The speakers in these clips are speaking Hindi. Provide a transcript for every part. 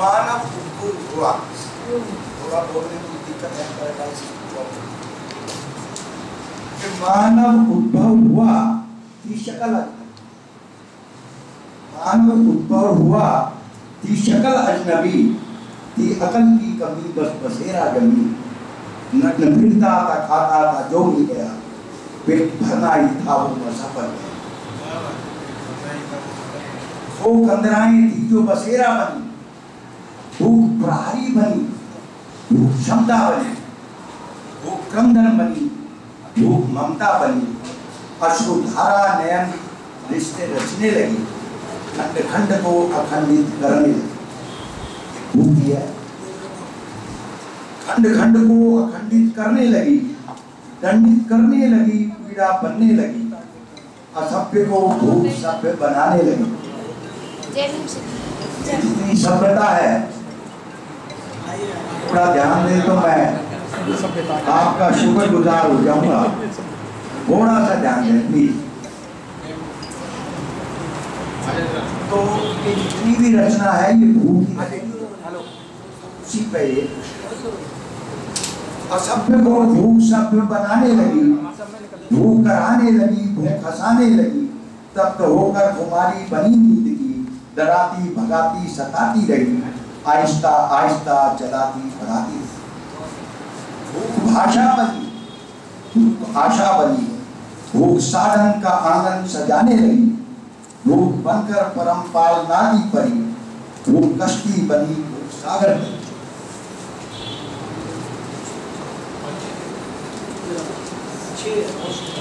मानव उद्भव हुआ। थोड़ा बोलने में दिक्कत है पैराडाइज कि मानव उद्भव हुआ की मानव उद्भव हुआ की शक्ल अजनबी। थी अकल की कमी बस बसेरा जमी। न फिरता था खाता था जो मिल गया। पेट भरना ही था वो मसफर वो कंदराएँ थी जो बसेरा बनी। भूख प्रहारी बनी भूख क्षमता बनी भूख क्रंदन बनी भूख ममता बनी अश्रुधारा नयन रिश्ते रचने लगी खंड खंड को अखंडित करने लगी। है खंड खंड को अखंडित करने लगी दंडित करने लगी पीड़ा बनने लगी असभ्य को भूख सभ्य बनाने लगी। जितनी सभ्यता है। थोड़ा ध्यान दे तो मैं आपका शुक्र गुजार हो जाऊँगा। थोड़ा सा ध्यान दें प्लीज़ तो जितनी भी रचना है ये भूख उसी पे असभ्य को भूख सभ्य बनाने लगी। भूख कराने लगी भूख हंसाने लगी। तब तो होकर कुमारी बनी ज़िंदगी। डराती भगाती सताती रही। आहिस्ता आहिस्ता चलाती बढ़ाती भाषा बनी आशा बनी। भूख साधन का आँगन सजाने लगी। भूख बनकर परम पाल नादी परी भूख कश्ती बनी, भूख सागर बनी। भूख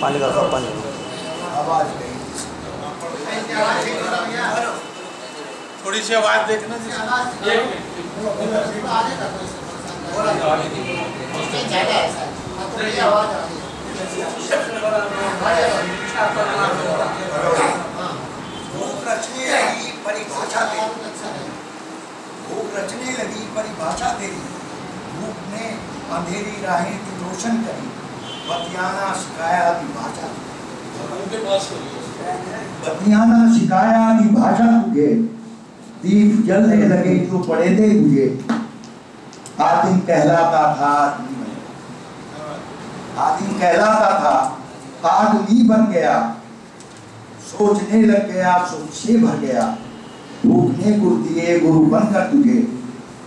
पानी का पानी। थोड़ी सी आवाज़ देखना रचने लगी परिभाषा तेरी भूख रचने परिभाषा तेरी भूख ने अंधेरी राहें तू रोशन करी बतियाना सिखाया आदि भाषा। बतियाना सिखाया आदि भाषा तुझे दीप जलने लगे जो पड़े थे तुझे। आदिम कहलाता था आदमी आदिम कहलाता था आदमी बन गया। सोचने लग गया सोच से भर गया। भूखने गुरु दिए गुरु बनकर तुझे।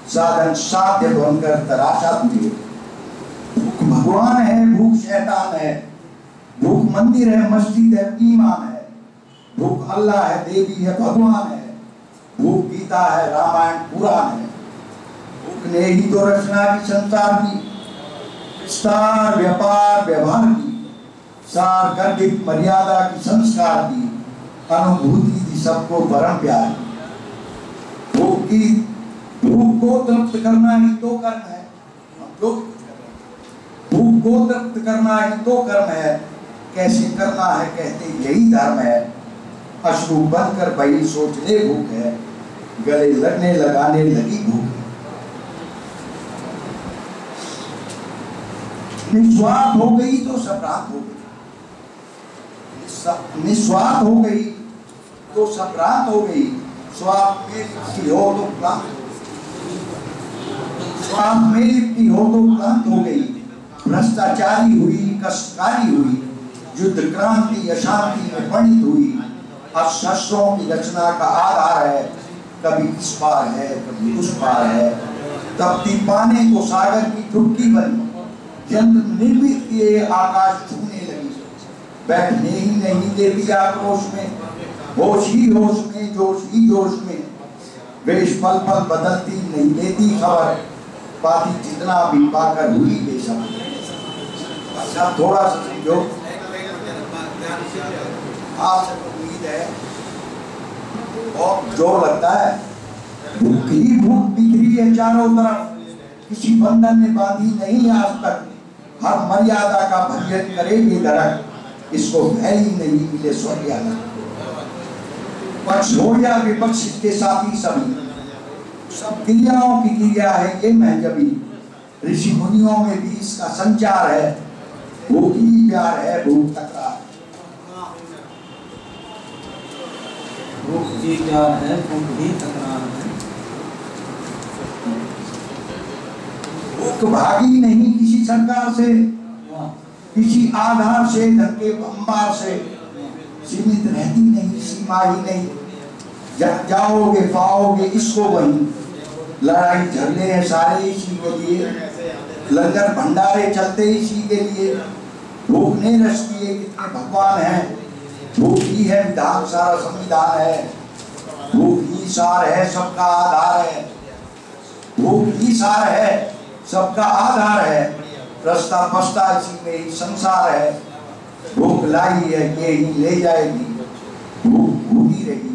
साधन साध्य बनकर तराशा तुझे भूख भगवान है, भूख शैतान है, भूख मंदिर है, मस्जिद है, ईमान है। भूख अल्लाह है, देवी है, भगवान है। भूख गीता है, रामायण पुराण है। भूख ने ही तो रचना की, संसार की। विस्तार, व्यापार, व्यवहार की। सार गर्भित मर्यादा की, संस्कार की। अनुभूति थी सबको परम प्यार। भूख की भूख को तृप्त करना ही तो कर्म है। हम लोग भूख को तृप्त करना ही तो कर्म है। कैसे करना है कहते यही धर्म है। अश्रु बनकर बही सोचने भूख है। गले लगने लगाने लगी भूख है। निस्वार्थ हो गई तो संभ्रांत हो गई। निस्वार्थ हो गई तो संभ्रांत हो गई। स्वार्थ में हो तो क्लांत हो गई। स्वार्थ में हो तो क्रांत हो गई। भ्रष्टाचारी हुई, कष्टकारी हुई, युद्ध क्रांति, अशांति में परिणित हुई। अब शस्त्रों की रचना का आधार है, कभी इस पार है, कभी उस पार है। तपती पाने को सागर की डुबकी बनी, यंत्र निर्मित किए, आकाश छूने लगी। बैठने ही नहीं देती आक्रोश में, होश ही होश में, जोश ही जोश में। वेश पल पल बदलती नहीं देती खबर। पाती जितना भी पाकर हुई बेसबर अच्छा थोड़ा सा समझो। आपसे तो उम्मीद है। और ज़ोर लगता है, भूख ही भूख बिखरी है चारों तरफ़। किसी बंधन में बांधी नहीं आज तक। हर मर्यादा का भजन करेगी दरक इसको ही नहीं मिले स्वर्ग पक्ष हो या विपक्ष के साथी सभी। सब क्रियाओं की क्रिया है ये महजबी ऋषि मुनियों में भी इसका संचार है ही प्यार है भूख तकरार भूख भी प्यार है भूख भी तकरार है। भूख भागी नहीं किसी सरकार से किसी आधार से धक्के अंबार से। सीमित रहती नहीं सीमा ही नहीं। जब जाओगे पाओगे इसको वही। लड़ाई झगड़े हैं सारे इसी के लिए। लंगर भंडारे चलते इसी के लिए। भूख नहीं रचती है, कितने भगवान हैं। भूख ही है, विधान सारा संविधान है। भूख ही सार है, सबका आधार है। भूख ही सार है, सबका आधार है। रास्ता पस्ता इसी में ही संसार है। भूख लाई है, ये ही ले जाएगी। भूख भूखी रहेगी